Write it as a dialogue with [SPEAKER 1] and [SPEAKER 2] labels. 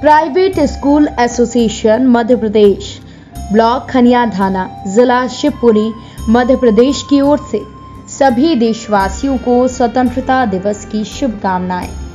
[SPEAKER 1] Private school association, Madhya Pradesh. Block Khaniya Dhana जिला शिवपुरी, मध्य प्रदेश की ओर से सभी देशवासियों को स्वतंत्रता दिवस की शुभकामनाएँ।